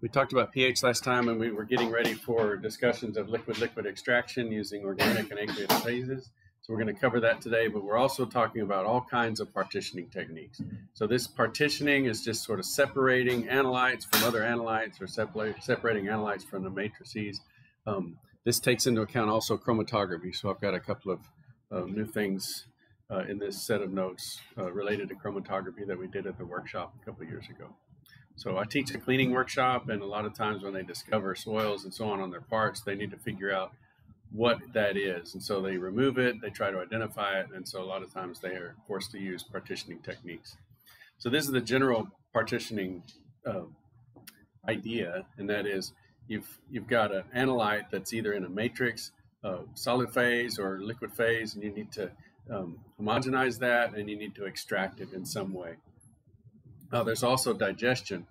we talked about pH last time, and we were getting ready for discussions of liquid-liquid extraction using organic and aqueous phases. So we're going to cover that today, but we're also talking about all kinds of partitioning techniques. So this partitioning is just sort of separating analytes from other analytes or separating analytes from the matrices. Um, this takes into account also chromatography. So I've got a couple of uh, new things uh, in this set of notes uh, related to chromatography that we did at the workshop a couple of years ago. So I teach a cleaning workshop, and a lot of times when they discover soils and so on on their parts, they need to figure out what that is. And so they remove it, they try to identify it, and so a lot of times they are forced to use partitioning techniques. So this is the general partitioning uh, idea, and that is you've you've got an analyte that's either in a matrix, uh, solid phase, or liquid phase, and you need to um, homogenize that, and you need to extract it in some way. Uh, there's also digestion.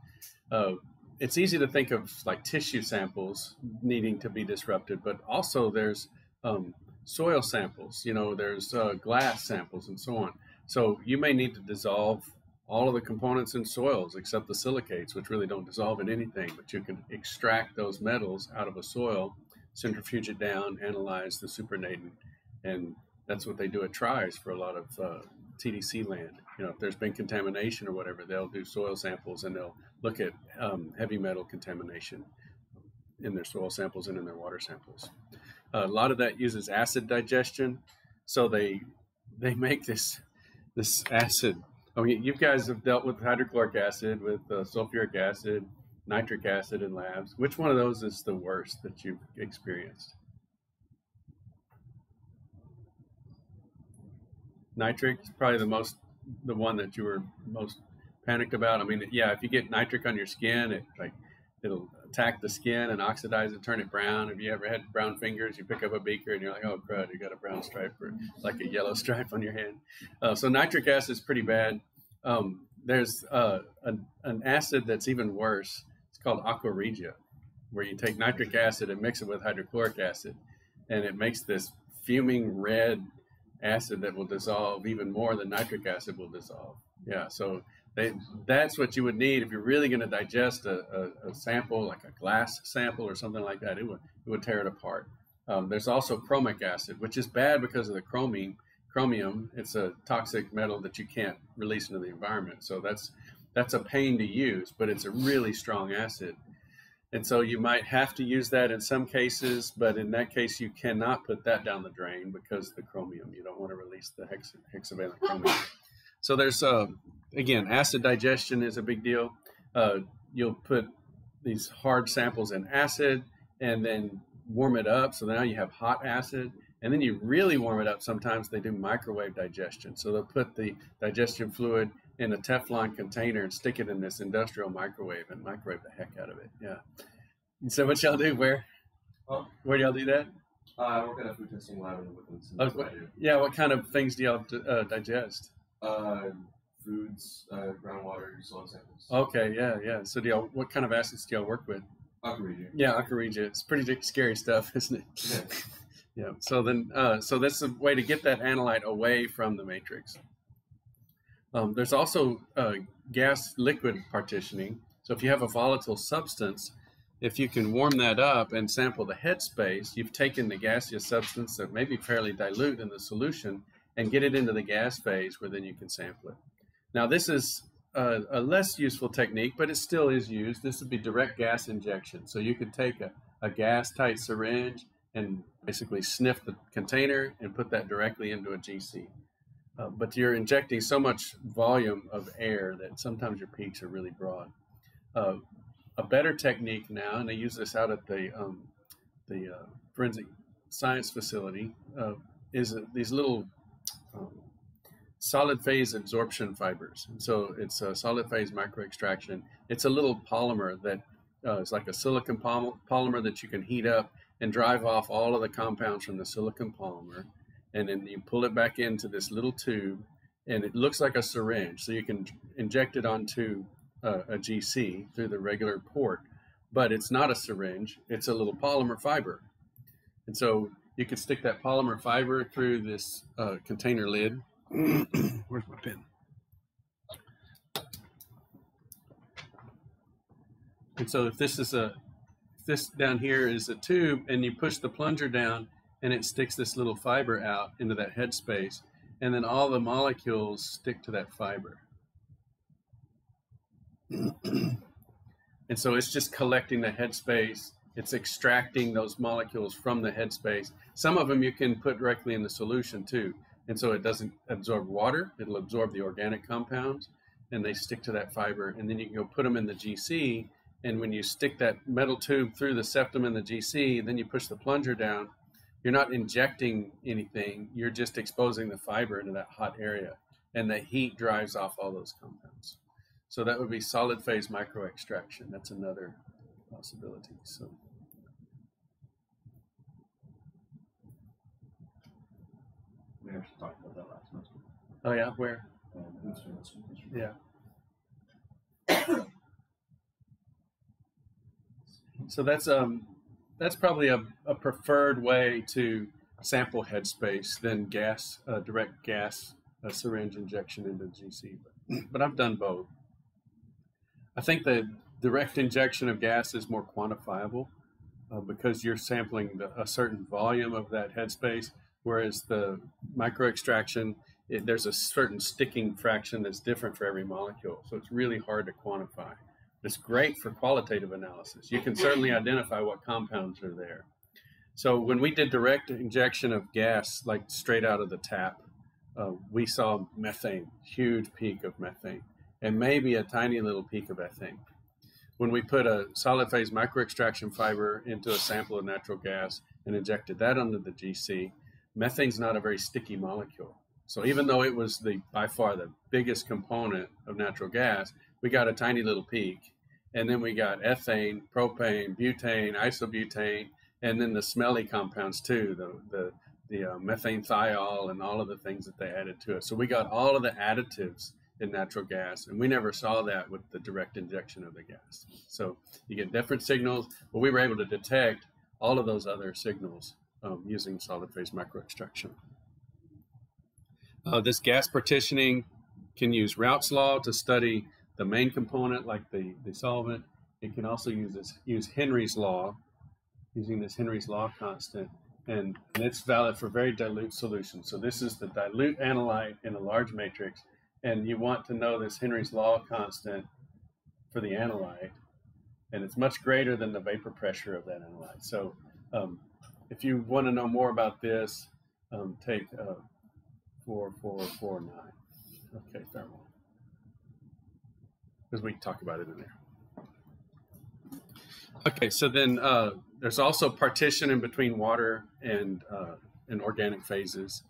Uh, it's easy to think of like tissue samples needing to be disrupted, but also there's um, soil samples. You know, there's uh, glass samples and so on. So you may need to dissolve all of the components in soils except the silicates, which really don't dissolve in anything. But you can extract those metals out of a soil, centrifuge it down, analyze the supernatant, and that's what they do at tries for a lot of uh, TDC land. You know, if there's been contamination or whatever, they'll do soil samples and they'll look at um, heavy metal contamination in their soil samples and in their water samples. A lot of that uses acid digestion, so they they make this this acid. I mean, you guys have dealt with hydrochloric acid, with uh, sulfuric acid, nitric acid in labs. Which one of those is the worst that you've experienced? Nitric is probably the most the one that you were most panicked about? I mean, yeah, if you get nitric on your skin, it like it'll attack the skin and oxidize it, turn it brown. Have you ever had brown fingers? You pick up a beaker and you're like, oh crud, you got a brown stripe or like a yellow stripe on your hand. Uh, so nitric acid is pretty bad. Um, there's uh, an, an acid that's even worse. It's called aqua regia, where you take nitric acid and mix it with hydrochloric acid, and it makes this fuming red acid that will dissolve even more than nitric acid will dissolve. Yeah, so they, that's what you would need if you're really going to digest a, a, a, sample, like a glass sample or something like that. It would it would tear it apart. Um, there's also chromic acid, which is bad because of the chromium. Chromium, it's a toxic metal that you can't release into the environment. So that's that's a pain to use, but it's a really strong acid. And so you might have to use that in some cases, but in that case, you cannot put that down the drain because the chromium. You don't want to release the hex, hexavalent chromium. So there's, uh, again, acid digestion is a big deal. Uh, you'll put these hard samples in acid and then warm it up. So now you have hot acid. And then you really warm it up. Sometimes they do microwave digestion. So they'll put the digestion fluid in a Teflon container and stick it in this industrial microwave and microwave the heck out of it. Yeah. So what y'all do? Where? Where do y'all do that? Uh, I work at a food testing lab in the Woodlands. Oh, what, yeah. What kind of things do y'all uh, digest? Uh, foods, uh, groundwater, soil samples. Okay. Yeah. Yeah. So do y'all? What kind of acids do y'all work with? Aqua regia. Yeah, aqua regia. It's pretty scary stuff, isn't it? Yeah. yeah. So then, uh, so that's a way to get that analyte away from the matrix. Um, there's also uh, gas liquid partitioning. So if you have a volatile substance, if you can warm that up and sample the headspace, you've taken the gaseous substance that may be fairly dilute in the solution and get it into the gas phase where then you can sample it. Now this is a, a less useful technique, but it still is used. This would be direct gas injection. So you could take a, a gas tight syringe and basically sniff the container and put that directly into a GC. Uh, but you're injecting so much volume of air that sometimes your peaks are really broad. Uh, a better technique now, and they use this out at the um, the uh, forensic science facility, uh, is these little um, solid phase absorption fibers. And so it's a solid phase micro extraction. It's a little polymer that uh, is like a silicon polymer that you can heat up and drive off all of the compounds from the silicon polymer and then you pull it back into this little tube and it looks like a syringe. So you can inject it onto a, a gc through the regular port but it's not a syringe. It's a little polymer fiber. And so you can stick that polymer fiber through this uh, container lid. Where's my pen? And so if this is a, if this down here is a tube and you push the plunger down and it sticks this little fiber out into that headspace and then all the molecules stick to that fiber. and so it's just collecting the headspace. It's extracting those molecules from the headspace. Some of them you can put directly in the solution too. And so it doesn't absorb water, it'll absorb the organic compounds and they stick to that fiber. And then you can go put them in the GC. And when you stick that metal tube through the septum in the GC, then you push the plunger down you're not injecting anything, you're just exposing the fiber into that hot area. And the heat drives off all those compounds. So that would be solid phase micro extraction. That's another possibility. So We actually talked about that last semester. Oh yeah, where? Um, Yeah. So that's um that's probably a, a preferred way to sample headspace than gas, uh, direct gas uh, syringe injection into GC. But, but I've done both. I think the direct injection of gas is more quantifiable uh, because you're sampling the, a certain volume of that headspace, whereas the micro extraction, it, there's a certain sticking fraction that's different for every molecule. So it's really hard to quantify. It's great for qualitative analysis. You can certainly identify what compounds are there. So when we did direct injection of gas, like straight out of the tap, uh, we saw methane, huge peak of methane, and maybe a tiny little peak of ethane. When we put a solid phase microextraction fiber into a sample of natural gas and injected that under the GC, methane's not a very sticky molecule. So even though it was the by far the biggest component of natural gas, we got a tiny little peak. And then we got ethane, propane, butane, isobutane, and then the smelly compounds too, the, the, the uh, methane thiol and all of the things that they added to it. So we got all of the additives in natural gas, and we never saw that with the direct injection of the gas. So you get different signals, but we were able to detect all of those other signals um, using solid phase microextraction. Uh, this gas partitioning can use Raoult's law to study the main component, like the, the solvent. It can also use this, use Henry's law, using this Henry's law constant, and, it's valid for very dilute solutions. So this is the dilute analyte in a large matrix, and you want to know this Henry's law constant for the analyte, and it's much greater than the vapor pressure of that analyte. So um, if you want to know more about this, um, take uh, 4449. Okay, thermal because we talk about it in there. Okay, so then uh, there's also partition in between water and uh, and organic phases.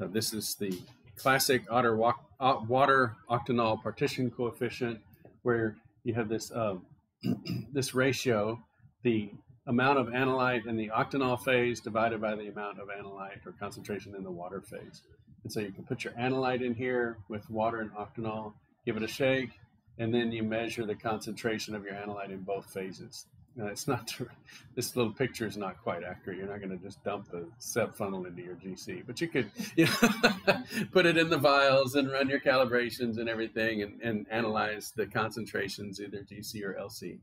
Uh, this is the classic otter uh, water octanol partition coefficient, where you have this uh, this ratio, the amount of analyte in the octanol phase divided by the amount of analyte or concentration in the water phase. And so you can put your analyte in here with water and octanol, give it a shake, and then you measure the concentration of your analyte in both phases. Now, it's not this little picture is not quite accurate. You're not going to just dump the SEP funnel into your GC, but you could you know, put it in the vials and run your calibrations and everything, and, and analyze the concentrations either GC or LC.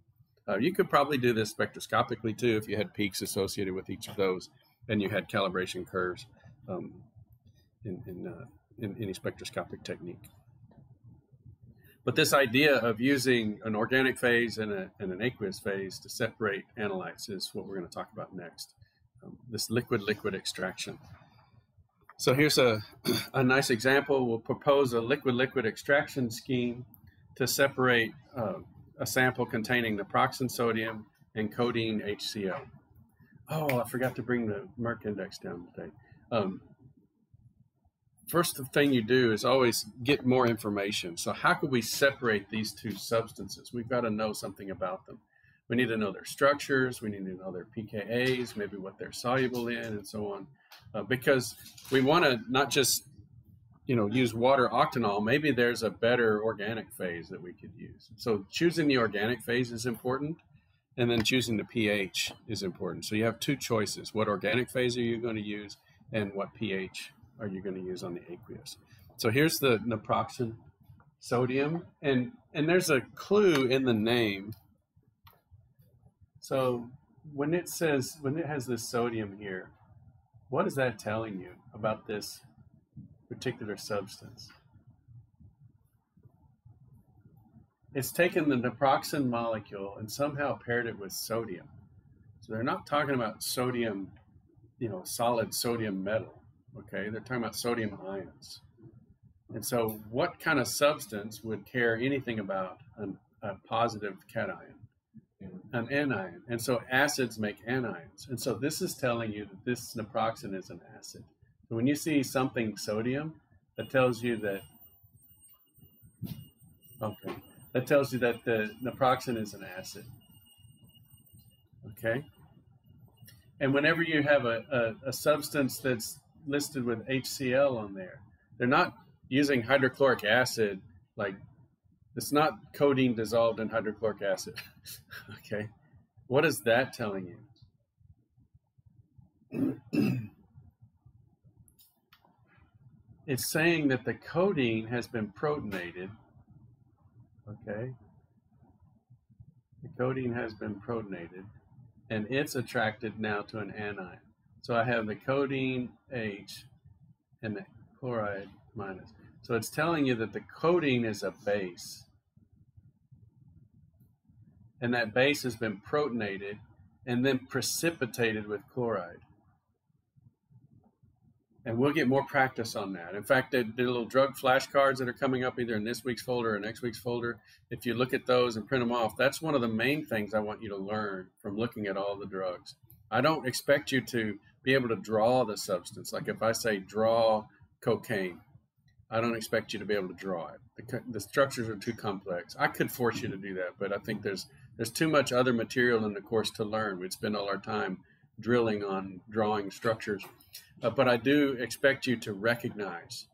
Uh, you could probably do this spectroscopically too if you had peaks associated with each of those, and you had calibration curves um, in in, uh, in any spectroscopic technique. But this idea of using an organic phase and, a, and an aqueous phase to separate analytes is what we're going to talk about next. Um, this liquid-liquid extraction. So here's a, a nice example. We'll propose a liquid-liquid extraction scheme to separate uh, a sample containing naproxen sodium and codeine HCl. Oh, I forgot to bring the Merck index down today. Um, first thing you do is always get more information. So how could we separate these two substances? We've got to know something about them. We need to know their structures. We need to know their pKa's, maybe what they're soluble in, and so on, uh, because we want to not just you know use water octanol. Maybe there's a better organic phase that we could use. So choosing the organic phase is important, and then choosing the pH is important. So you have two choices: what organic phase are you going to use, and what pH are you going to use on the aqueous? So here's the naproxen sodium, and and there's a clue in the name So when it says, when it has this sodium here, what is that telling you about this particular substance? It's taken the naproxen molecule and somehow paired it with sodium. So they're not talking about sodium, you know, solid sodium metal. Okay, they're talking about sodium ions. And so, what kind of substance would care anything about an, a positive cation? An anion. And so, acids make anions. And so, this is telling you that this naproxen is an acid. So, when you see something sodium, that tells you that, okay, that tells you that the naproxen is an acid. Okay? And whenever you have a, a, a substance that's listed with HCl on there, they're not using hydrochloric acid like it's not codeine dissolved in hydrochloric acid. okay. What is that telling you? it's saying that the codeine has been protonated. Okay. The codeine has been protonated and it's attracted now to an anion. So I have the codeine H and the chloride minus. So it's telling you that the codeine is a base. And that base has been protonated and then precipitated with chloride. And we'll get more practice on that. In fact, the, the little drug flashcards that are coming up either in this week's folder or next week's folder, if you look at those and print them off, that's one of the main things I want you to learn from looking at all the drugs. I don't expect you to be able to draw the substance. Like if I say draw cocaine, I don't expect you to be able to draw it. The, the structures are too complex. I could force you to do that, but I think there's there's too much other material in the course to learn. We'd spend all our time drilling on drawing structures. Uh, but I do expect you to recognize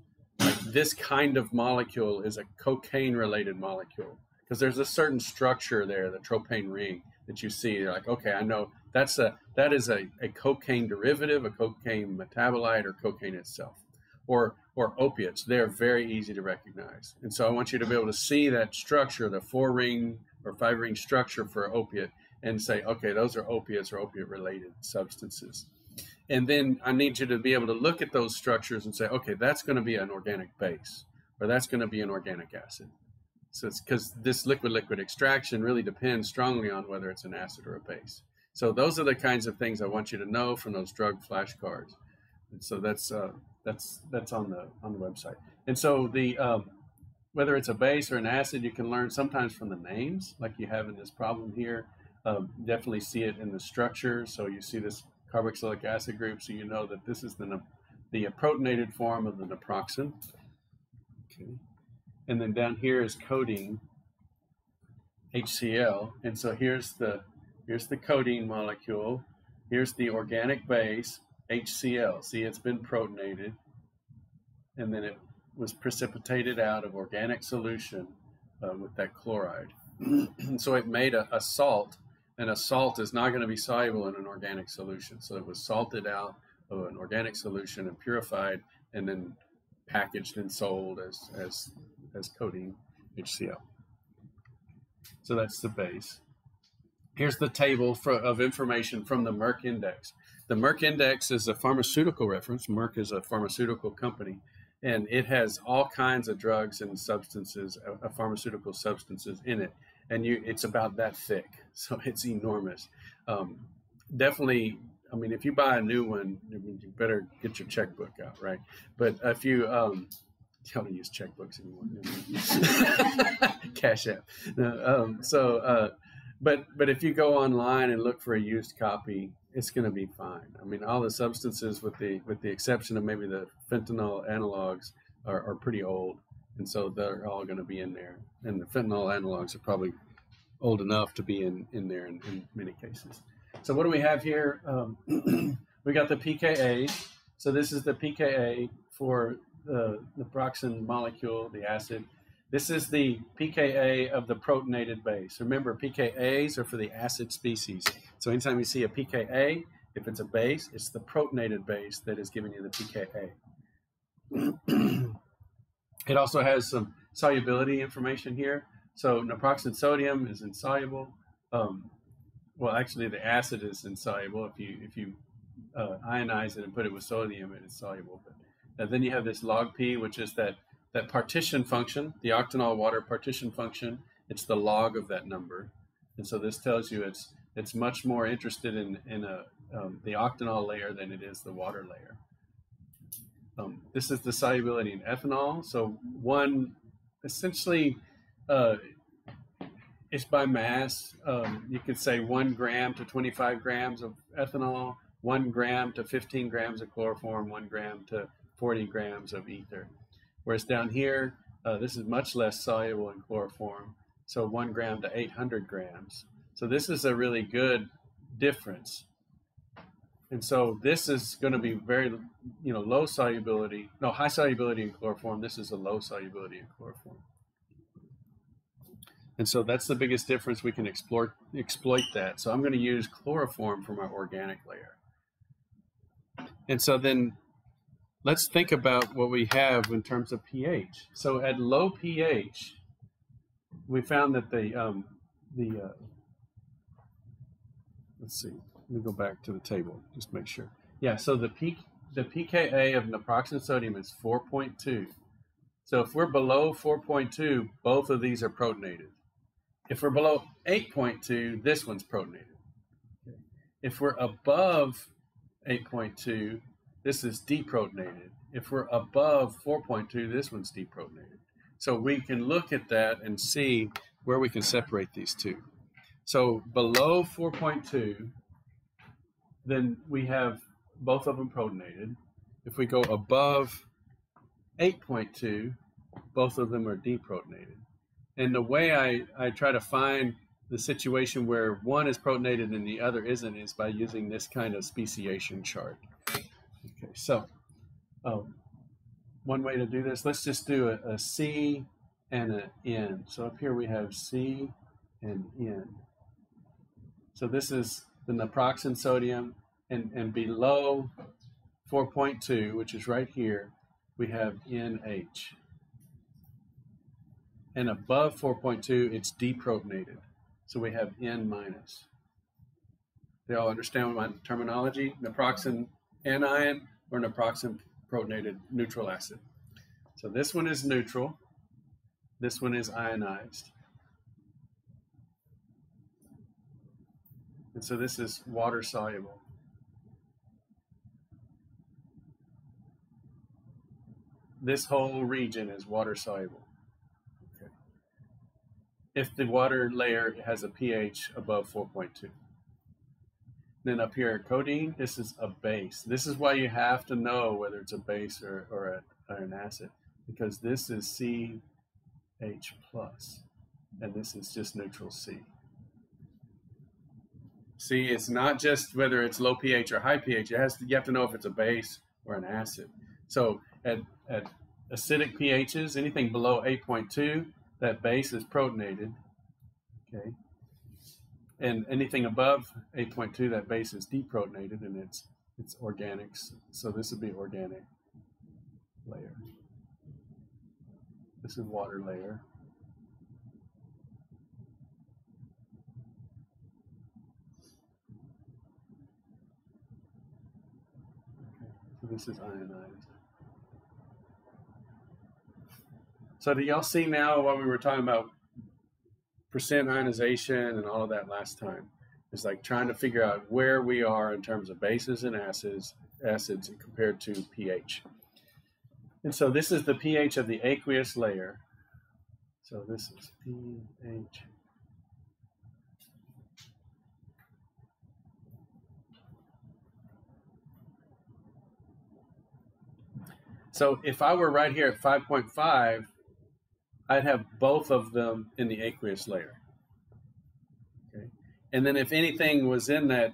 this kind of molecule is a cocaine related molecule because there's a certain structure there, the tropane ring that you see. You're like, okay, I know that's a that is a, a cocaine derivative, a cocaine metabolite, or cocaine itself, or or opiates. They're very easy to recognize, and so I want you to be able to see that structure, the four ring or five ring structure for opiate, and say, okay, those are opiates or opiate related substances. And then I need you to be able to look at those structures and say, okay, that's going to be an organic base or that's going to be an organic acid. So it's because this liquid liquid extraction really depends strongly on whether it's an acid or a base. So those are the kinds of things I want you to know from those drug flashcards. And so that's uh, that's that's on the on the website. And so the um, whether it's a base or an acid, you can learn sometimes from the names, like you have in this problem here. Um, definitely see it in the structure. So you see this carboxylic acid group, so you know that this is the the protonated form of the naproxen. Okay, and then down here is codeine, HCl, and so here's the here's the codeine molecule. Here's the organic base, HCl. See, it's been protonated, and then it was precipitated out of organic solution uh, with that chloride. so it made a, a salt and a salt is not going to be soluble in an organic solution. So it was salted out of an organic solution and purified, and then packaged and sold as as as codeine HCl. So that's the base. Here's the table for, of information from the Merck Index. The Merck Index is a pharmaceutical reference. Merck is a pharmaceutical company, and it has all kinds of drugs and substances, uh, pharmaceutical substances in it and you it's about that thick so it's enormous um, definitely i mean if you buy a new one you better get your checkbook out right but if you um, you don't use checkbooks anymore cash app um, so uh, but but if you go online and look for a used copy it's going to be fine i mean all the substances with the with the exception of maybe the fentanyl analogs are, are pretty old and so they're all going to be in there. And the fentanyl analogs are probably old enough to be in in there in, in many cases. So what do we have here? Um, we got the pKa. So this is the pKa for the naproxen molecule, the acid. This is the pKa of the protonated base. Remember, pKa's are for the acid species. So anytime you see a pKa, if it's a base, it's the protonated base that is giving you the pKa. It also has some solubility information here. So naproxen sodium is insoluble. Um, well, actually, the acid is insoluble. If you if you uh, ionize it and put it with sodium, it is soluble. But uh, then you have this log P, which is that that partition function, the octanol water partition function. It's the log of that number, and so this tells you it's it's much more interested in in a um, the octanol layer than it is the water layer. Um, this is the solubility in ethanol. So one essentially uh, it's by mass. Um, you could say one gram to 25 grams of ethanol, one gram to 15 grams of chloroform, one gram to 40 grams of ether. Whereas down here, uh, this is much less soluble in chloroform, so one gram to 800 grams. So this is a really good difference. And so this is going to be very, you know, low solubility, no, high solubility in chloroform. This is a low solubility in chloroform. And so that's the biggest difference. We can explore, exploit that. So I'm going to use chloroform for my organic layer. And so then let's think about what we have in terms of pH. So at low pH, we found that the, um, the uh, let's see, let me go back to the table, just make sure. Yeah, so the peak, the pKa of naproxen sodium is 4.2. So if we're below 4.2, both of these are protonated. If we're below 8.2, this one's protonated. If we're above 8.2, this is deprotonated. If we're above 4.2, this one's deprotonated. So we can look at that and see where we can separate these two. So below 4.2, then we have both of them protonated. If we go above 8.2, both of them are deprotonated. And the way I, I try to find the situation where one is protonated and the other isn't is by using this kind of speciation chart. Okay, so um, one way to do this, let's just do a, a C and an N. So up here we have C and N. So this is the naproxen sodium, and, and below 4.2, which is right here, we have NH and above 4.2, it's deprotonated. So we have N minus. They all understand my terminology? Naproxen anion or naproxen protonated neutral acid. So this one is neutral. This one is ionized. And so this is water soluble. This whole region is water soluble if the water layer has a pH above 4.2. Then up here, codeine, this is a base. This is why you have to know whether it's a base or, or, a, or an acid, because this is CH plus, and this is just neutral C. See, it's not just whether it's low pH or high pH. It has to, you have to know if it's a base or an acid. So at, at acidic pHs, anything below 8.2, that base is protonated, okay? And anything above 8.2, that base is deprotonated and it's it's organics. So this would be organic layer. This is water layer. Okay, so this is ionized. So do y'all see now what we were talking about percent ionization and all of that last time? It's like trying to figure out where we are in terms of bases and acids, acids compared to pH. And so this is the pH of the aqueous layer. So this is pH. So if I were right here at 5.5, I'd have both of them in the aqueous layer. Okay. And then if anything was in that,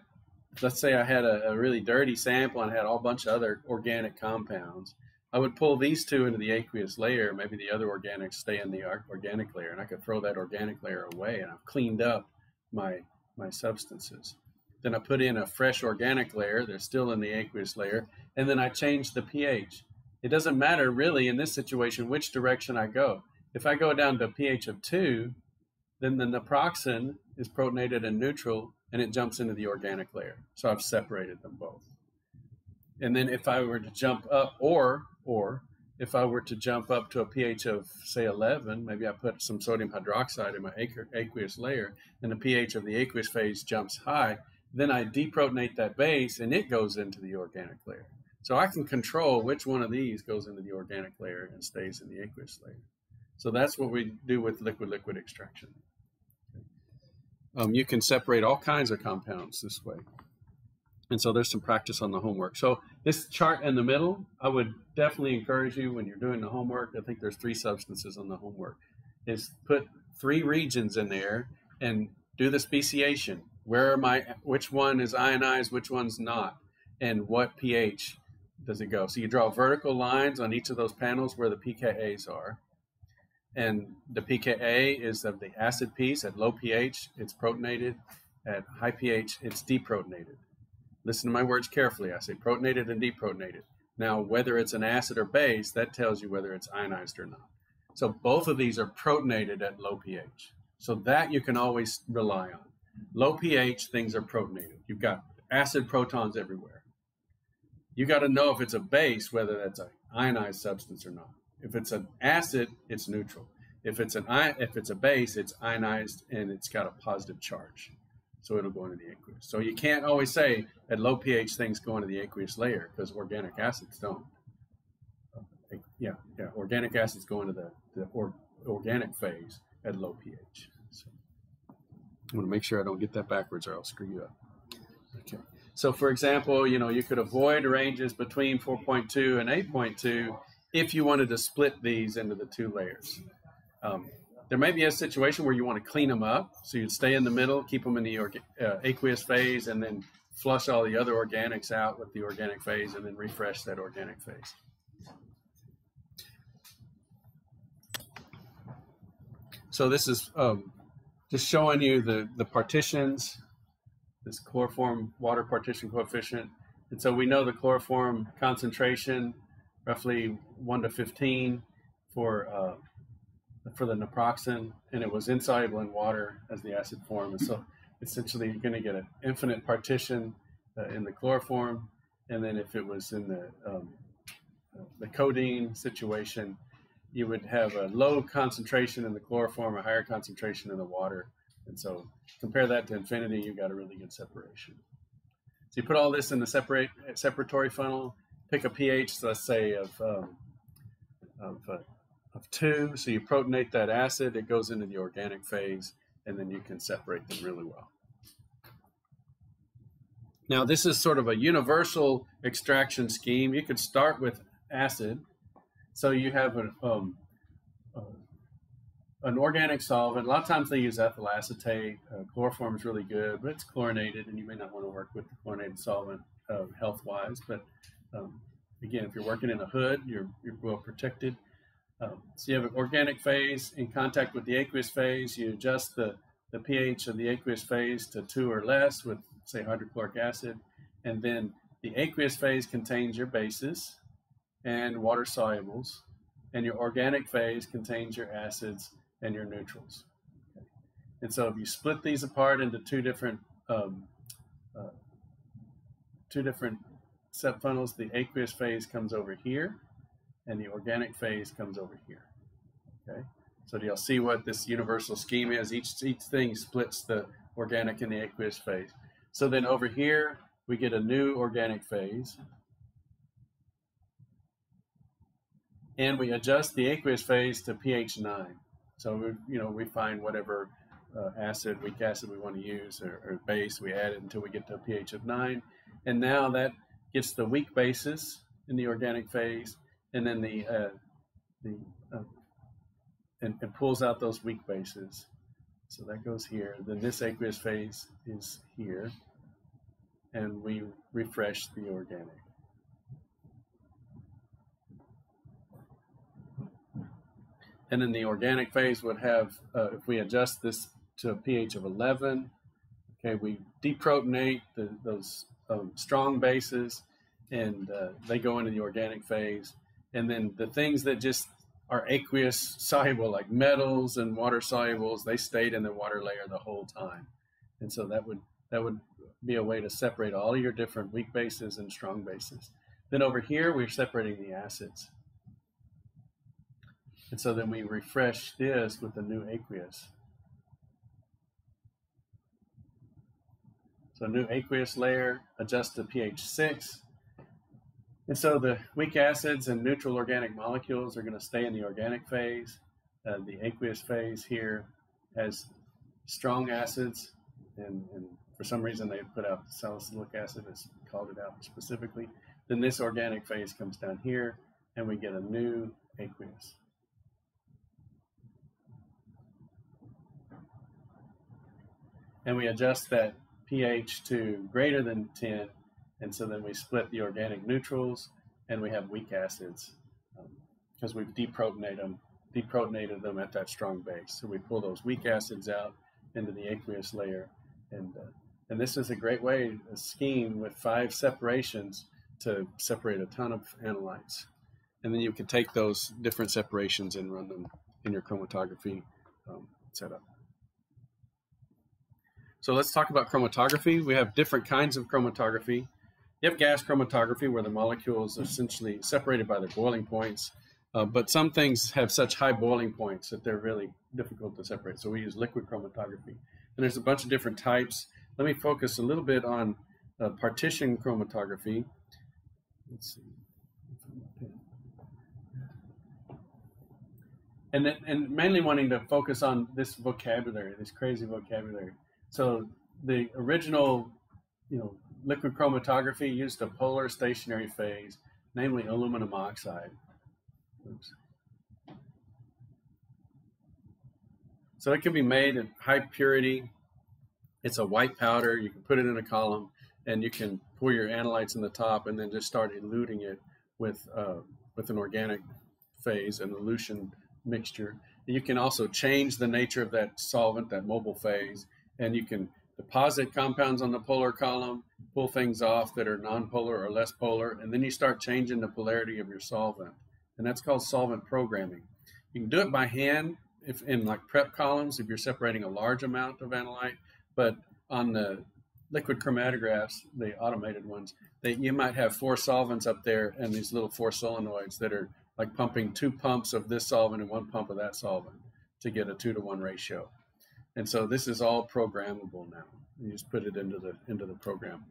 let's say I had a, a really dirty sample and had all a bunch of other organic compounds, I would pull these two into the aqueous layer. Maybe the other organics stay in the organic layer, and I could throw that organic layer away, and I've cleaned up my my substances. Then I put in a fresh organic layer. They're still in the aqueous layer, and then I change the pH. It doesn't matter really in this situation which direction I go if I go down to a pH of 2, Then the naproxen is protonated and neutral and it jumps into the organic layer. So I've separated them both. And then if I were to jump up or or if I were to jump up to a pH of say 11, maybe I put some sodium hydroxide in my aqueous layer and the pH of the aqueous phase jumps high, then I deprotonate that base and it goes into the organic layer. So I can control which one of these goes into the organic layer and stays in the aqueous layer. So that's what we do with liquid-liquid extraction. Um, you can separate all kinds of compounds this way. And so there's some practice on the homework. So this chart in the middle, I would definitely encourage you when you're doing the homework. I think there's three substances on the homework. Is put three regions in there and do the speciation. Where are my which one is ionized, which one's not, and what pH does it go? So you draw vertical lines on each of those panels where the pKa's are. And the pKa is of the acid piece at low pH, it's protonated. At high pH, it's deprotonated. Listen to my words carefully. I say protonated and deprotonated. Now, whether it's an acid or base, that tells you whether it's ionized or not. So both of these are protonated at low pH. So that you can always rely on. Low pH, things are protonated. You've got acid protons everywhere. You got to know if it's a base, whether that's an ionized substance or not. If it's an acid, it's neutral. If it's an if it's a base, it's ionized and it's got a positive charge, so it'll go into the aqueous. So you can't always say at low pH things go into the aqueous layer because organic acids don't. Yeah, yeah, organic acids go into the, the or, organic phase at low pH. So I want to make sure I don't get that backwards or I'll screw you up. Okay. So for example, you know, you could avoid ranges between 4.2 and 8.2 if you wanted to split these into the two layers. Um, there may be a situation where you want to clean them up, so you'd stay in the middle, keep them in the uh, aqueous phase, and then flush all the other organics out with the organic phase, and then refresh that organic phase. So this is um, just showing you the, the partitions, this chloroform water partition coefficient. And so we know the chloroform concentration roughly one to fifteen for uh, for the naproxen, and it was insoluble in water as the acid form. And so essentially, you're going to get an infinite partition uh, in the chloroform, and then if it was in the um, the codeine situation, you would have a low concentration in the chloroform, a higher concentration in the water. And so compare that to infinity, you've got a really good separation. So you put all this in the separate separatory funnel, pick a pH, let's say of um, of, uh, of two. So you protonate that acid, it goes into the organic phase, and then you can separate them really well. Now, this is sort of a universal extraction scheme. You could start with acid. So you have an, um, uh, an organic solvent. A lot of times they use ethyl acetate. Uh, chloroform is really good, but it's chlorinated, and you may not want to work with the chlorinated solvent uh, health-wise. But um, again, if you're working in a hood, you're, you're well protected. Um, so you have an organic phase in contact with the aqueous phase. You adjust the, the pH of the aqueous phase to two or less with, say, hydrochloric acid. And then the aqueous phase contains your bases and water solubles. And your organic phase contains your acids and your neutrals. And so if you split these apart into two different um, uh, two different sep funnels, the aqueous phase comes over here and the organic phase comes over here. Okay, so do y'all see what this universal scheme is? Each, each thing splits the organic and the aqueous phase. So then over here, we get a new organic phase. And we adjust the aqueous phase to pH 9. So, we, you know, we find whatever uh, acid, weak acid we want to use or, or base, we add it until we get to a pH of 9. And now that gets the weak bases in the organic phase, and then the uh, the uh, and, and, pulls out those weak bases. So that goes here. Then this aqueous phase is here, and we refresh the organic. And then the organic phase would have, uh, if we adjust this to a pH of 11, okay, we deprotonate the, those um, strong bases, and uh, they go into the organic phase. And then the things that just are aqueous soluble, like metals and water solubles. They stayed in the water layer the whole time, and so that would that would be a way to separate all your different weak bases and strong bases. Then over here, we're separating the acids. And so then we refresh this with the new aqueous. So new aqueous layer, adjust to pH 6. And so the weak acids and neutral organic molecules are going to stay in the organic phase. Uh, the aqueous phase here has strong acids, and, and for some reason they put out salicylic acid, has called it out specifically. Then this organic phase comes down here, and we get a new aqueous. And we adjust that pH to greater than 10, and so then we split the organic neutrals, and we have weak acids because um, we've deprotonated them, deprotonated them at that strong base. So we pull those weak acids out into the aqueous layer, and uh, and this is a great way, a scheme with five separations to separate a ton of analytes. And then you can take those different separations and run them in your chromatography um, setup. So let's talk about chromatography. We have different kinds of chromatography. You have gas chromatography where the molecules are essentially separated by their boiling points. Uh, but some things have such high boiling points that they're really difficult to separate. So we use liquid chromatography. And there's a bunch of different types. Let me focus a little bit on uh, partition chromatography. Let's see. And, and mainly wanting to focus on this vocabulary, this crazy vocabulary. So the original, you know, liquid chromatography used a polar stationary phase, namely aluminum oxide. Oops. So it can be made at high purity. It's a white powder. You can put it in a column and you can pour your analytes in the top and then just start eluting it with uh, with an organic phase, an elution mixture. You can also change the nature of that solvent, that mobile phase, and you can deposit compounds on the polar column, pull things off that are nonpolar or less polar, and then you start changing the polarity of your solvent. And that's called solvent programming. You can do it by hand if in like prep columns if you're separating a large amount of analyte, but on the liquid chromatographs, the automated ones, that you might have four solvents up there and these little four solenoids that are like pumping two pumps of this solvent and one pump of that solvent to get a two to one ratio. And so this is all programmable now. You just put it into the into the program.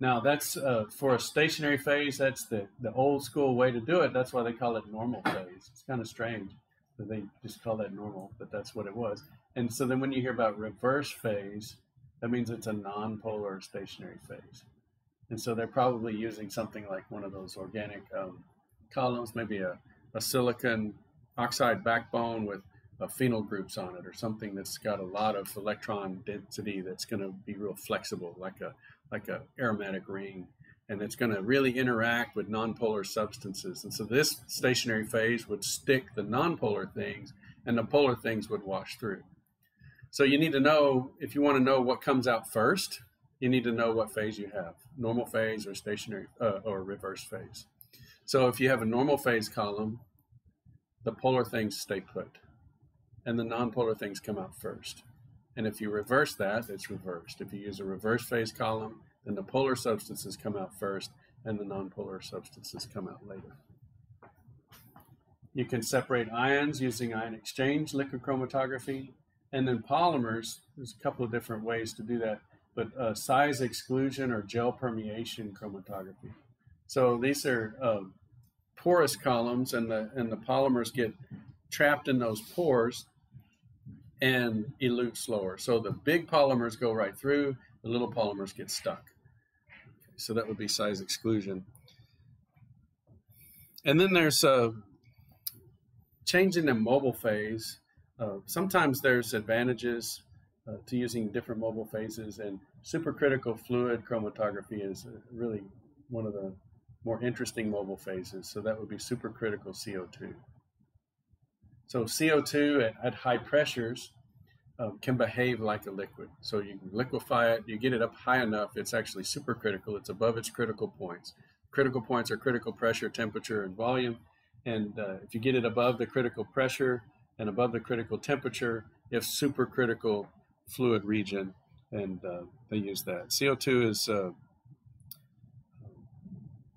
Now that's uh, for a stationary phase. That's the the old school way to do it. That's why they call it normal phase. It's kind of strange that they just call that normal, but that's what it was. And so then when you hear about reverse phase, that means it's a non-polar stationary phase. And so they're probably using something like one of those organic um, columns, maybe a, a silicon oxide backbone with uh, phenyl groups on it or something that's got a lot of electron density that's going to be real flexible like a like a aromatic ring. And it's going to really interact with nonpolar substances. And so this stationary phase would stick the nonpolar things and the polar things would wash through. So you need to know if you want to know what comes out first, you need to know what phase you have, normal phase or stationary uh, or reverse phase. So if you have a normal phase column, the polar things stay put and the nonpolar things come out first. And if you reverse that, it's reversed. If you use a reverse phase column, then the polar substances come out first and the nonpolar substances come out later. You can separate ions using ion exchange liquid chromatography and then polymers, there's a couple of different ways to do that, but uh, size exclusion or gel permeation chromatography. So these are uh, porous columns, and the and the polymers get trapped in those pores and elute slower. So the big polymers go right through, the little polymers get stuck. So that would be size exclusion. And then there's uh, changing the mobile phase uh, sometimes there's advantages uh, to using different mobile phases, and supercritical fluid chromatography is really one of the more interesting mobile phases. So that would be supercritical CO2. So CO2 at, at high pressures um, can behave like a liquid. So you liquefy it, you get it up high enough, it's actually supercritical. It's above its critical points. Critical points are critical pressure, temperature, and volume. And uh, if you get it above the critical pressure and above the critical temperature, have supercritical fluid region, and uh, they use that. CO2 is uh,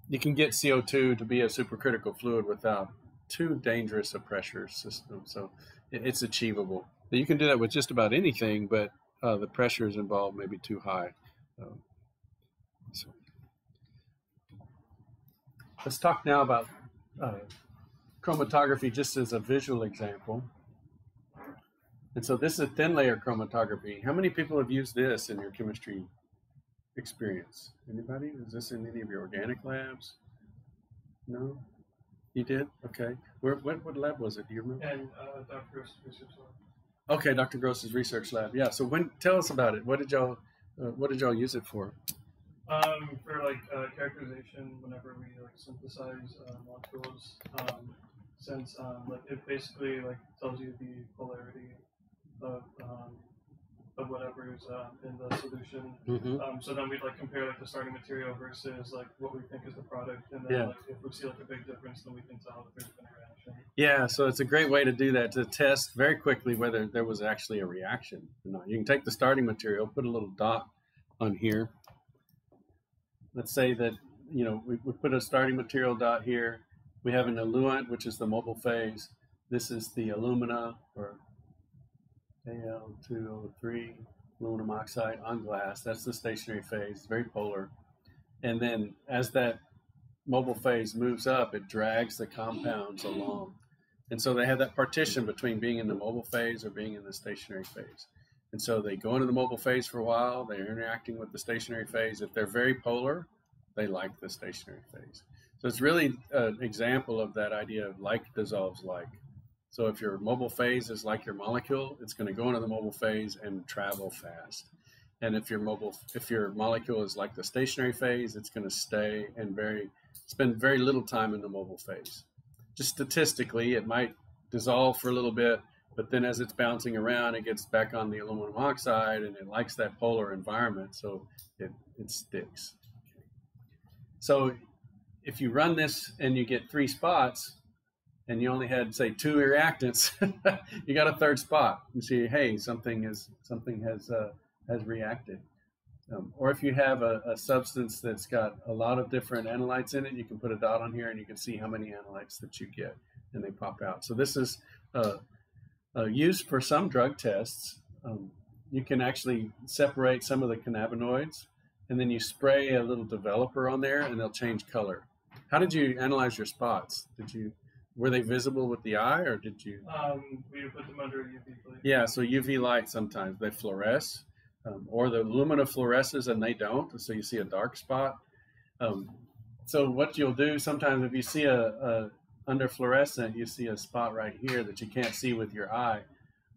you can get CO2 to be a supercritical fluid without too dangerous a pressure system, so it's achievable. You can do that with just about anything, but uh, the pressures involved may be too high. Um, so. Let's talk now about uh, chromatography just as a visual example. And so this is a thin layer chromatography. How many people have used this in your chemistry experience? Anybody? Is this in any of your organic labs? No? You did? Okay. Where, what, what lab was it? Do you remember? And uh, Dr. Gross's research lab. Okay, Dr. Gross's research lab. Yeah. So when tell us about it. What did y'all uh, what did y'all use it for? Um, for like uh, characterization, whenever we like synthesize uh, molecules, um, since um, like it basically like tells you the polarity of um, of whatever is uh, in the solution. Mm-hmm. Um, so then we'd like compare like the starting material versus like what we think is the product, and then Yeah. like if we see like a big difference, then we can tell if there's been a reaction. Yeah, so it's a great way to do that to test very quickly whether there was actually a reaction or not. You can take the starting material, put a little dot on here. Let's say that you know we, we put a starting material dot here. We have an eluent, which is the mobile phase. This is the alumina or Al2O3 aluminum oxide on glass. That's the stationary phase, very polar. And then as that mobile phase moves up, it drags the compounds along. And so they have that partition between being in the mobile phase or being in the stationary phase. And so they go into the mobile phase for a while, they're interacting with the stationary phase. If they're very polar, they like the stationary phase. So it's really an example of that idea of like dissolves like. So if your mobile phase is like your molecule, it's going to go into the mobile phase and travel fast. And if your mobile, if your molecule is like the stationary phase, it's going to stay and very spend very little time in the mobile phase. Just statistically, it might dissolve for a little bit, but then as it's bouncing around, it gets back on the aluminum oxide and it likes that polar environment, so it, it sticks. So if you run this and you get three spots and you only had say two reactants, you got a third spot. You see, hey, something is something has uh, has reacted. Um, or if you have a, a, substance that's got a lot of different analytes in it, you can put a dot on here and you can see how many analytes that you get and they pop out. So this is uh, uh, used for some drug tests. Um, you can actually separate some of the cannabinoids and then you spray a little developer on there and they'll change color. How did you analyze your spots? Did you were they visible with the eye or did you? Um, we put them under UV light. Yeah, so UV light sometimes they fluoresce, um, or the alumina fluoresces and they don't, so you see a dark spot. Um, so what you'll do sometimes if you see a, a under fluorescent, you see a spot right here that you can't see with your eye.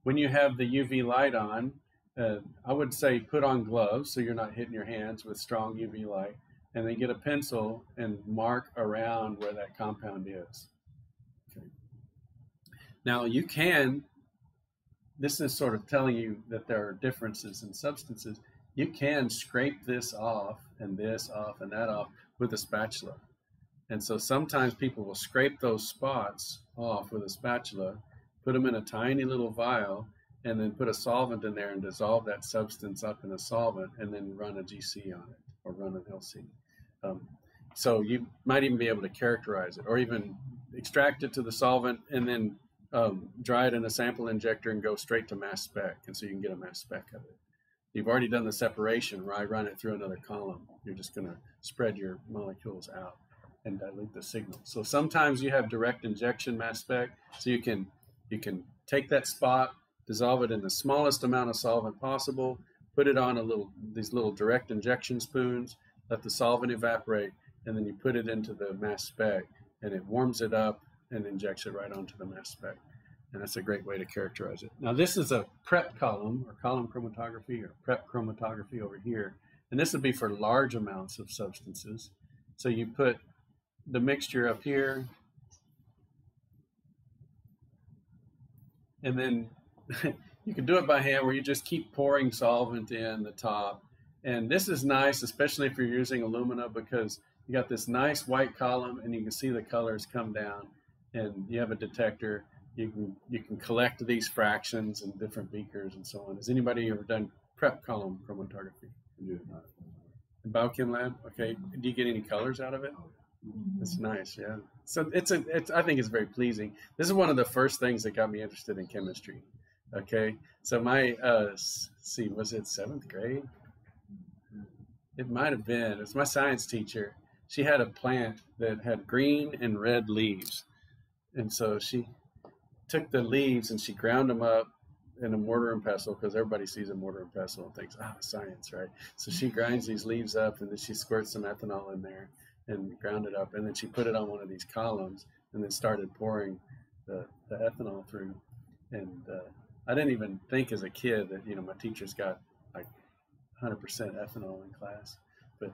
When you have the UV light on, uh, I would say put on gloves so you're not hitting your hands with strong UV light, and then get a pencil and mark around where that compound is. Now you can this is sort of telling you that there are differences in substances. You can scrape this off and this off and that off with a spatula. And so sometimes people will scrape those spots off with a spatula, put them in a tiny little vial, and then put a solvent in there and dissolve that substance up in a solvent and then run a GC on it or run an LC. Um, so you might even be able to characterize it or even extract it to the solvent and then um, dry it in a sample injector and go straight to mass spec, and so you can get a mass spec of it. You've already done the separation, right? Run it through another column. You're just going to spread your molecules out and dilute the signal. So sometimes you have direct injection mass spec, so you can you can take that spot, dissolve it in the smallest amount of solvent possible, put it on a little these little direct injection spoons, let the solvent evaporate, and then you put it into the mass spec, and it warms it up and injects it right onto the mass spec. And that's a great way to characterize it. Now, this is a prep column or column chromatography or prep chromatography over here. And this would be for large amounts of substances. So you put the mixture up here, and then you can do it by hand where you just keep pouring solvent in the top. And this is nice, especially if you're using alumina, because you got this nice white column and you can see the colors come down and you have a detector. You can you can collect these fractions in different beakers and so on. Has anybody ever done prep column chromatography? In Biochem lab, okay. Do you get any colors out of it? It's nice, yeah. So it's a, it's, I think it's very pleasing. This is one of the first things that got me interested in chemistry. Okay, so my, uh, see, was it seventh grade? It might have been. It's my science teacher. She had a plant that had green and red leaves, and so she took the leaves and she ground them up in a mortar and pestle because everybody sees a mortar and pestle and thinks, ah, science, right? So she grinds these leaves up and then she squirts some ethanol in there and ground it up, and then she put it on one of these columns and then started pouring the, the ethanol through. And uh, I didn't even think as a kid that you know my teachers got like 100% ethanol in class, but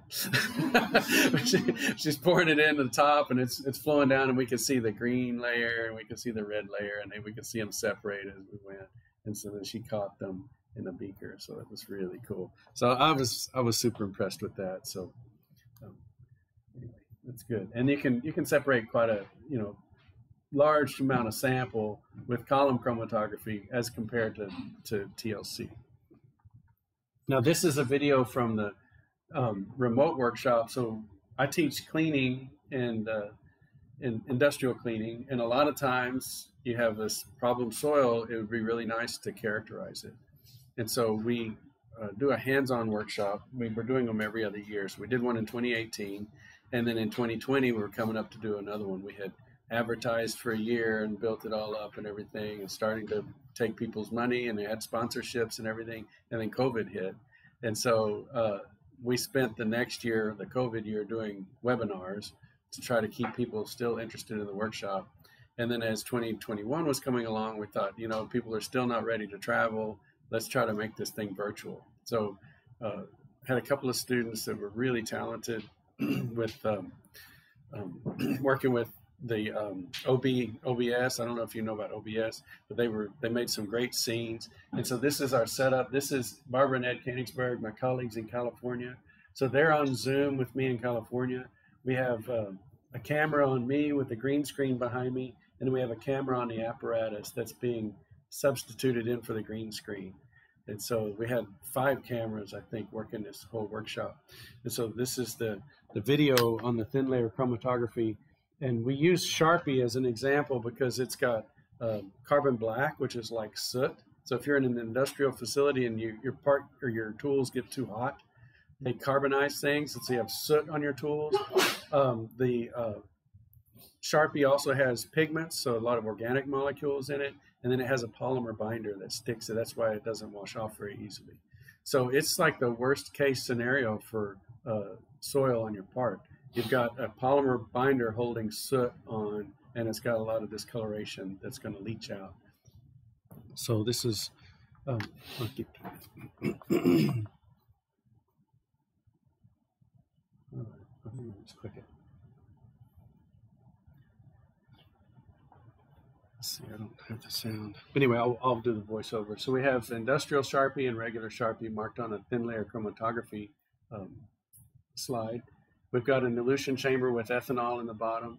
she, she's pouring it into the top and it's it's flowing down, and we can see the green layer and we can see the red layer, and we can see them separate as we went. And so then she caught them in a beaker, so it was really cool. So I was I was super impressed with that. So um, anyway, that's good. And you can you can separate quite a you know large amount of sample with column chromatography as compared to, to TLC. Now this is a video from the um, remote workshop. So I teach cleaning and uh, in industrial cleaning, and a lot of times you have this problem soil. It would be really nice to characterize it, and so we uh, do a hands-on workshop. We were doing them every other year. So we did one in 2018, and then in 2020 we were coming up to do another one. We had advertised for a year and built it all up and everything, and starting to take people's money, and they had sponsorships and everything, and then COVID hit, and so. Uh, we spent the next year, the COVID year, doing webinars to try to keep people still interested in the workshop. And then as 2021 was coming along, we thought, you know, people are still not ready to travel. Let's try to make this thing virtual. So, uh, had a couple of students that were really talented with um, um, working with the um, OB OBS. I don't know if you know about OBS, but they were they made some great scenes. And so this is our setup. This is Barbara and Ed Kanegsberg, my colleagues in California. So they're on Zoom with me in California. We have um, a camera on me with a green screen behind me, and we have a camera on the apparatus that's being substituted in for the green screen. And so we had five cameras, I think, working this whole workshop. And so this is the, the video on the thin layer chromatography and we use Sharpie as an example because it's got um, carbon black, which is like soot. So if you're in an industrial facility and you, your part or your tools get too hot, they carbonize things, and so you have soot on your tools. Um, the uh, Sharpie also has pigments, so a lot of organic molecules in it, and then it has a polymer binder that sticks it. That's why it doesn't wash off very easily. So it's like the worst case scenario for uh, soil on your part you've got a polymer binder holding soot on, and it's got a lot of discoloration that's going to leach out. So this is, um, let's it. Let's see, I don't have the sound. Anyway, I'll, I'll do the voiceover. So we have industrial Sharpie and regular Sharpie marked on a thin layer chromatography um, slide. We've got an elution chamber with ethanol in the bottom,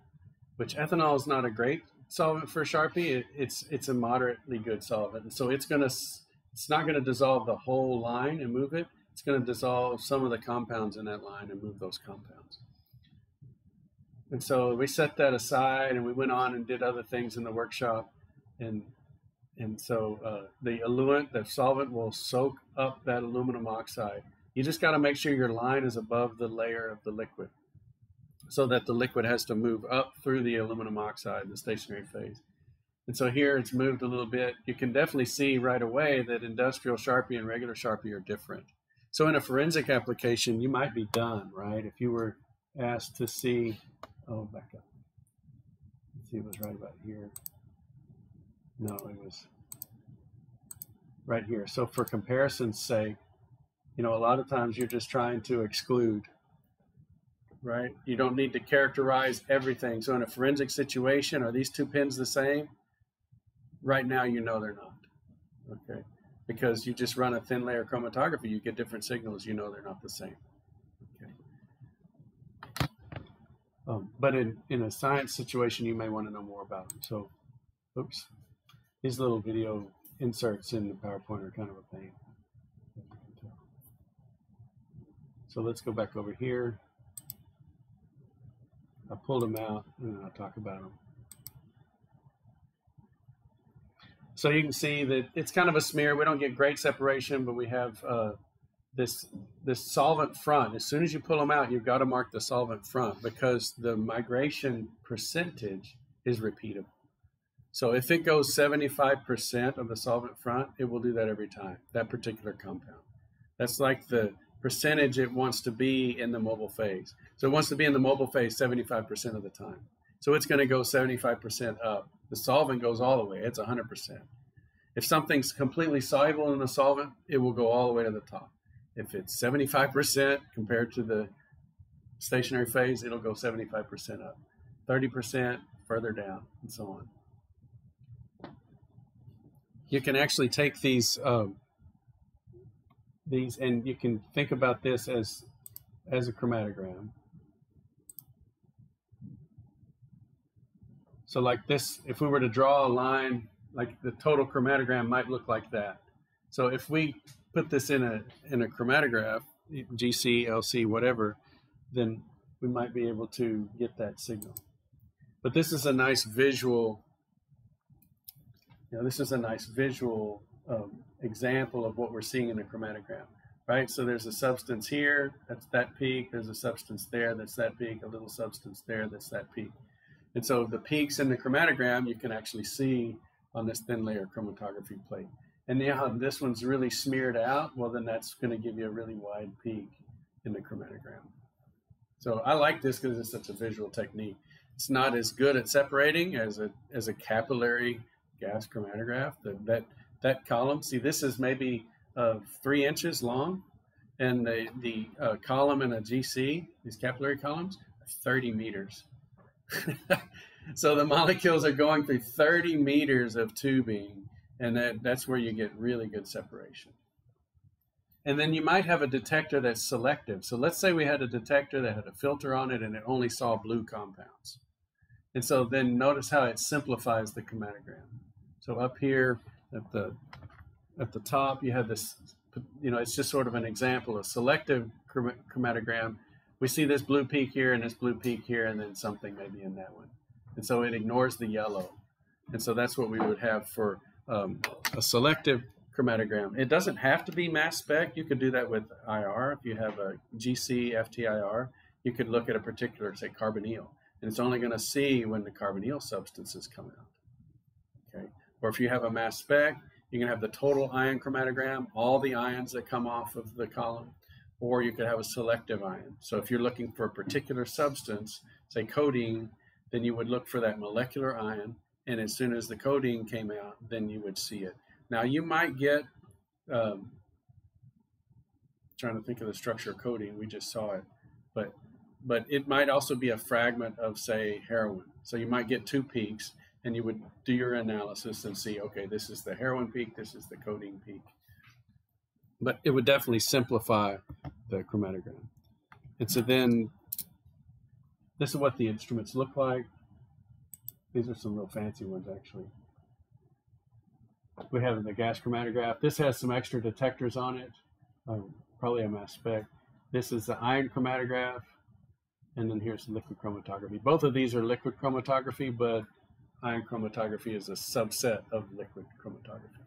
which ethanol is not a great solvent for Sharpie. It, it's it's a moderately good solvent, and so it's gonna it's not gonna dissolve the whole line and move it. It's gonna dissolve some of the compounds in that line and move those compounds. And so we set that aside, and we went on and did other things in the workshop, and and so uh, the eluent, the solvent, will soak up that aluminum oxide you just got to make sure your line is above the layer of the liquid so that the liquid has to move up through the aluminum oxide, the stationary phase. And so here it's moved a little bit. You can definitely see right away that industrial Sharpie and regular Sharpie are different. So in a forensic application, you might be done, right? If you were asked to see, oh, back up. Let's see, it was right about here. No, it was right here. So for comparison's sake, you know, a lot of times you're just trying to exclude, right? You don't need to characterize everything. So in a forensic situation, are these two pins the same? Right now, you know they're not. Okay. Because you just run a thin layer chromatography, you get different signals, you know they're not the same. Okay. Um, but in, in a science situation, you may want to know more about them. So, oops, these little video inserts in the PowerPoint are kind of a pain. So let's go back over here. I pulled them out and I'll talk about them. So you can see that it's kind of a smear. We don't get great separation, but we have uh, this this solvent front. As soon as you pull them out, you've got to mark the solvent front because the migration percentage is repeatable. So if it goes 75% of the solvent front, it will do that every time, that particular compound. That's like the percentage it wants to be in the mobile phase. So it wants to be in the mobile phase 75% of the time. So it's going to go 75% up. The solvent goes all the way, it's 100%. If something's completely soluble in the solvent, it will go all the way to the top. If it's 75% compared to the stationary phase, it'll go 75% up, 30% further down, and so on. You can actually take these um, these and you can think about this as as a chromatogram. So like this, if we were to draw a line, like the total chromatogram might look like that. So if we put this in a in a chromatograph, GC, LC, whatever, then we might be able to get that signal. But this is a nice visual. You know, this is a nice visual um, example of what we're seeing in the chromatogram, right? So there's a substance here, that's that peak. There's a substance there, that's that peak. A little substance there, that's that peak. And so the peaks in the chromatogram you can actually see on this thin layer chromatography plate. And yeah, this one's really smeared out. Well, then that's going to give you a really wide peak in the chromatogram. So I like this because it's such a visual technique. It's not as good at separating as a as a capillary gas chromatograph. That that that column. See, this is maybe uh, three inches long, and the the uh, column in a GC, these capillary columns, are 30 meters. so the molecules are going through 30 meters of tubing and that, that's where you get really good separation. And then you might have a detector that's selective. So let's say we had a detector that had a filter on it and it only saw blue compounds. And so then notice how it simplifies the chromatogram. So up here at the at the top, you have this, you know, it's just sort of an example of selective chromatogram. We see this blue peak here and this blue peak here, and then something maybe in that one. And so it ignores the yellow. And so that's what we would have for um, a selective chromatogram. It doesn't have to be mass spec. You could do that with IR. If you have a GC FTIR, you could look at a particular, say, carbonyl, and it's only going to see when the carbonyl substances come out. Or if you have a mass spec, you can have the total ion chromatogram, all the ions that come off of the column, or you could have a selective ion. So if you're looking for a particular substance, say codeine, then you would look for that molecular ion and as soon as the codeine came out, then you would see it. Now you might get, um, trying to think of the structure of codeine, we just saw it, but but it might also be a fragment of say heroin. So you might get two peaks, and you would do your analysis and see, okay, this is the heroin peak, this is the codeine peak. But it would definitely simplify the chromatogram. And so then this is what the instruments look like. These are some real fancy ones, actually. We have the gas chromatograph. This has some extra detectors on it, um, probably a mass spec. This is the ion chromatograph, and then here's liquid chromatography. Both of these are liquid chromatography, but ion chromatography is a subset of liquid chromatography.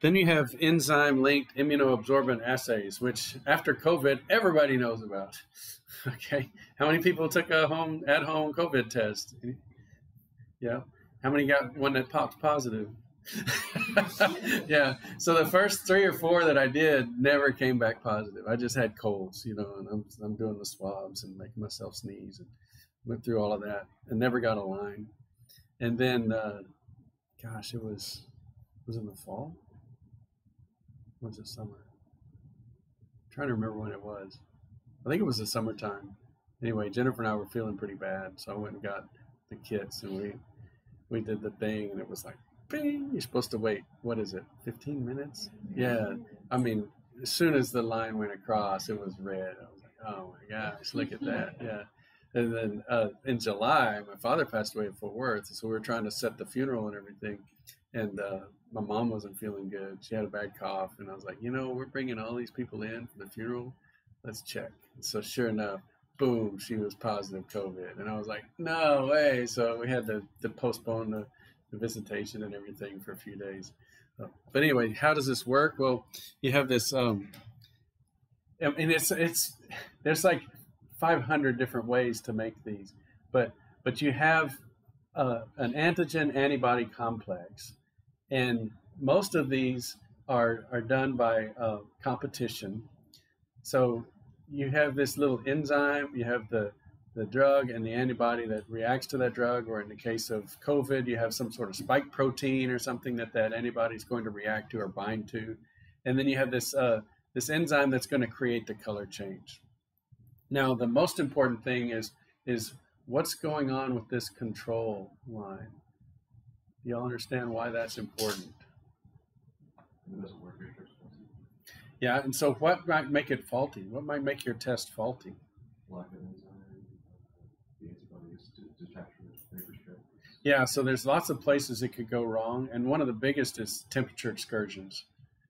Then you have enzyme linked immunoabsorbent assays, which after COVID, everybody knows about. Okay. How many people took a home at home COVID test? Yeah. How many got one that popped positive? yeah. So the first three or four that I did never came back positive. I just had colds, you know, and I'm, I'm doing the swabs and making myself sneeze and went through all of that and never got a line. And then, uh, gosh, it was, was in the fall? was it summer? I'm trying to remember when it was. I think it was the summertime. Anyway, Jennifer and I were feeling pretty bad, so I went and got the kits and we we did the thing, and it was like, bing! You're supposed to wait. What is it? 15 minutes? Yeah. I mean, as soon as the line went across, it was red. I was like, oh my gosh, look at that. Yeah. And then uh, in July, my father passed away in Fort Worth. So we were trying to set the funeral and everything. And uh, my mom wasn't feeling good. She had a bad cough. And I was like, you know, we're bringing all these people in for the funeral. Let's check. And so sure enough, boom, she was positive COVID. And I was like, no way. So we had to, to postpone the, the visitation and everything for a few days. Uh, but anyway, how does this work? Well, you have this, um, and it's, it's, there's like 500 different ways to make these, but, but you have uh, an antigen antibody complex. And most of these are, are done by uh, competition. So you have this little enzyme, you have the, the drug and the antibody that reacts to that drug, or in the case of COVID, you have some sort of spike protein or something that that antibody is going to react to or bind to. And then you have this, uh, this enzyme that's going to create the color change. Now, the most important thing is, is what's going on with this control line. Do y'all understand why that's important? It doesn't work very Yeah, and so what might make it faulty? What might make your test faulty? Lack of enzyme, the antibodies to detach the paper strip. Yeah, so there's lots of places it could go wrong, and one of the biggest is temperature excursions.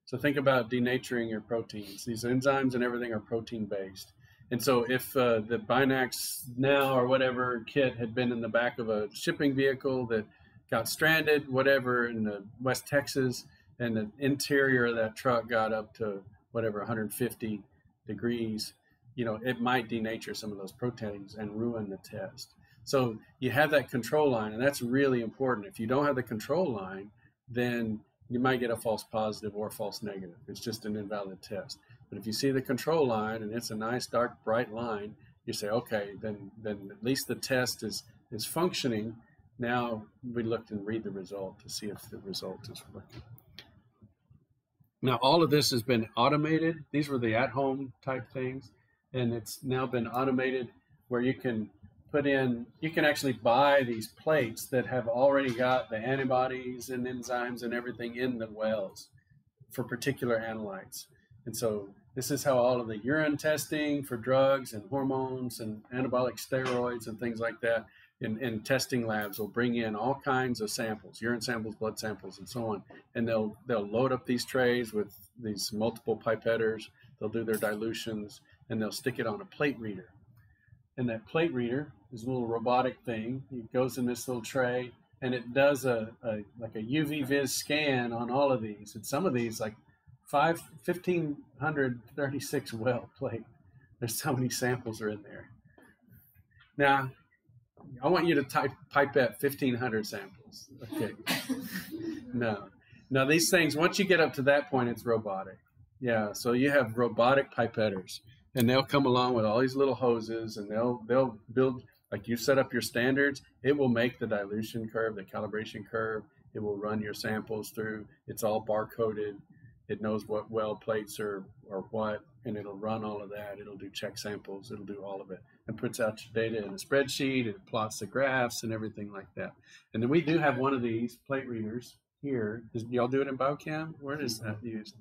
So think about denaturing your proteins. These enzymes and everything are protein based. And so if uh, the Binax now or whatever kit had been in the back of a shipping vehicle that got stranded, whatever, in the West Texas, and the interior of that truck got up to whatever 150 degrees, you know, it might denature some of those proteins and ruin the test. So you have that control line, and that's really important. If you don't have the control line, then you might get a false positive or a false negative. It's just an invalid test. But if you see the control line and it's a nice dark bright line, you say, okay, then then at least the test is is functioning. Now we look and read the result to see if the result is working. Now all of this has been automated. These were the at-home type things, and it's now been automated where you can put in you can actually buy these plates that have already got the antibodies and enzymes and everything in the wells for particular analytes and so this is how all of the urine testing for drugs and hormones and anabolic steroids and things like that in, in testing labs will bring in all kinds of samples, urine samples, blood samples, and so on. And they'll they'll load up these trays with these multiple pipetters. They'll do their dilutions and they'll stick it on a plate reader. And that plate reader is a little robotic thing. It goes in this little tray and it does a, a like a UV vis scan on all of these. And some of these, like five, 1536 well plate. There's so many samples are in there. Now, I want you to type pipette 1500 samples. Okay. no. Now these things, once you get up to that point, it's robotic. Yeah. So you have robotic pipetters and they'll come along with all these little hoses and they'll, they'll build, like you set up your standards, it will make the dilution curve, the calibration curve. It will run your samples through. It's all barcoded it knows what well plates are or what, and it'll run all of that. It'll do check samples. It'll do all of it and puts out your data in a spreadsheet. It plots the graphs and everything like that. And then we do have one of these plate readers here. Y'all do it in Biochem? Where is that used?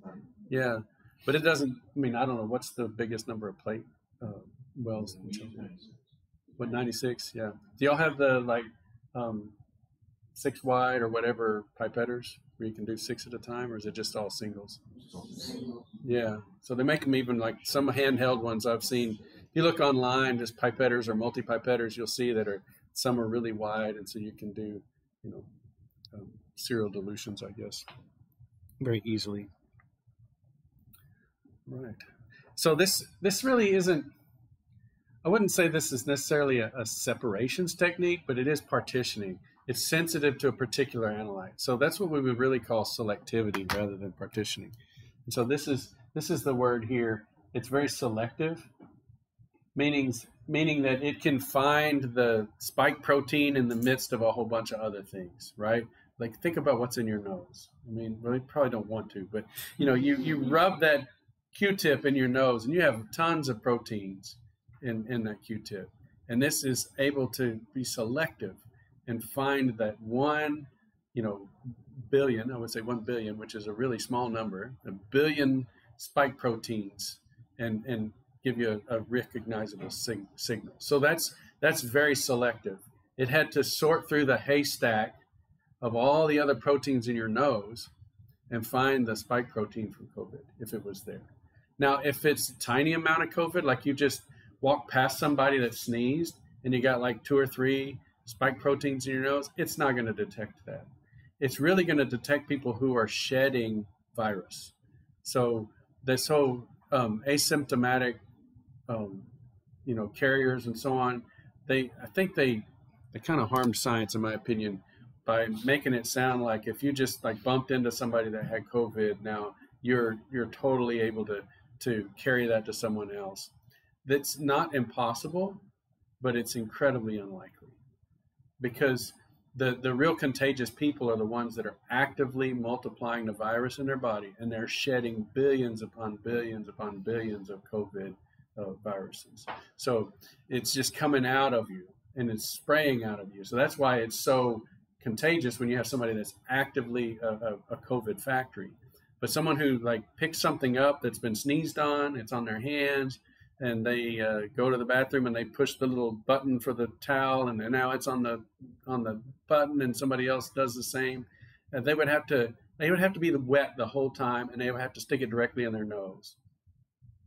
Yeah, but it doesn't. I mean, I don't know what's the biggest number of plate uh, wells. What ninety six? Yeah. Do y'all have the like um, six wide or whatever pipetters? where you can do six at a time, or is it just all singles? Yeah. So they make them even like some handheld ones I've seen. If you look online, just pipetters or multi pipetters, you'll see that are some are really wide, and so you can do, you know, um, serial dilutions, I guess, very easily. Right. So this this really isn't. I wouldn't say this is necessarily a, a separations technique, but it is partitioning it's sensitive to a particular analyte. So that's what we would really call selectivity rather than partitioning. And so this is this is the word here. It's very selective, meaning meaning that it can find the spike protein in the midst of a whole bunch of other things, right? Like think about what's in your nose. I mean, we probably don't want to, but you know, you you rub that Q-tip in your nose, and you have tons of proteins in in that Q-tip, and this is able to be selective and find that one, you know, billion, I would say one billion, which is a really small number, a billion spike proteins and and give you a, a recognizable sig- signal. So that's that's very selective. It had to sort through the haystack of all the other proteins in your nose and find the spike protein from COVID if it was there. Now, if it's a tiny amount of COVID, like you just walk past somebody that sneezed and you got like two or three spike proteins in your nose, it's not going to detect that. It's really going to detect people who are shedding virus. So this whole um, asymptomatic, um, you know, carriers and so on, they I think they they kind of harmed science in my opinion by making it sound like if you just like bumped into somebody that had COVID, now you're you're totally able to to carry that to someone else. That's not impossible, but it's incredibly unlikely. Because the the real contagious people are the ones that are actively multiplying the virus in their body and they're shedding billions upon billions upon billions of covid uh, viruses. So it's just coming out of you and it's spraying out of you. So that's why it's so contagious when you have somebody that's actively a, a, a covid factory but someone who like picks something up that's been sneezed on it's on their hands and they uh, go to the bathroom and they push the little button for the towel and now it's on the on the button and somebody else does the same. And they would have to they would have to be the wet the whole time and they would have to stick it directly in their nose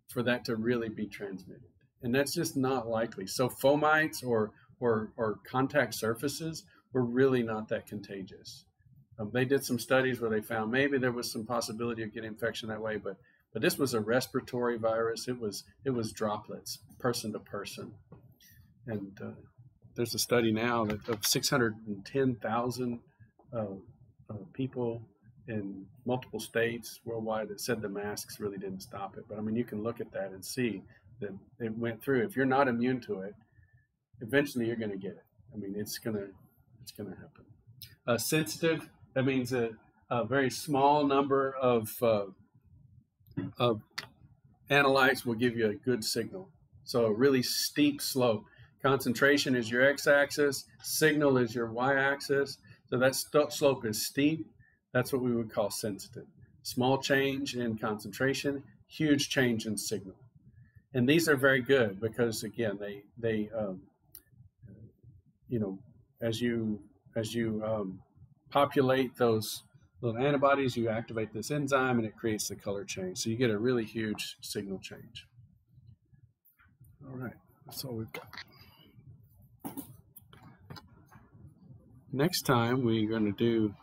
for that to really be transmitted. And that's just not likely. So fomites or or or contact surfaces were really not that contagious um, they did some studies where they found maybe there was some possibility of getting infection that way but but this was a respiratory virus. It was it was droplets, person to person. And uh, there's a study now that of 610,000 uh, uh, people in multiple states worldwide that said the masks really didn't stop it. But I mean, you can look at that and see that it went through. If you're not immune to it, eventually you're going to get it. I mean, it's gonna it's gonna happen. Uh, sensitive. That means a, a very small number of uh, of analytes will give you a good signal. So a really steep slope. Concentration is your x-axis, signal is your y-axis. So that slope is steep. That's what we would call sensitive. Small change in concentration, huge change in signal. And these are very good because again, they they um, you know as you as you um, populate those little antibodies, you activate this enzyme and it creates the color change. So you get a really huge signal change. All right, that's all we've got. Next time we're going to do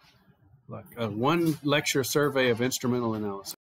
like a one lecture survey of instrumental analysis.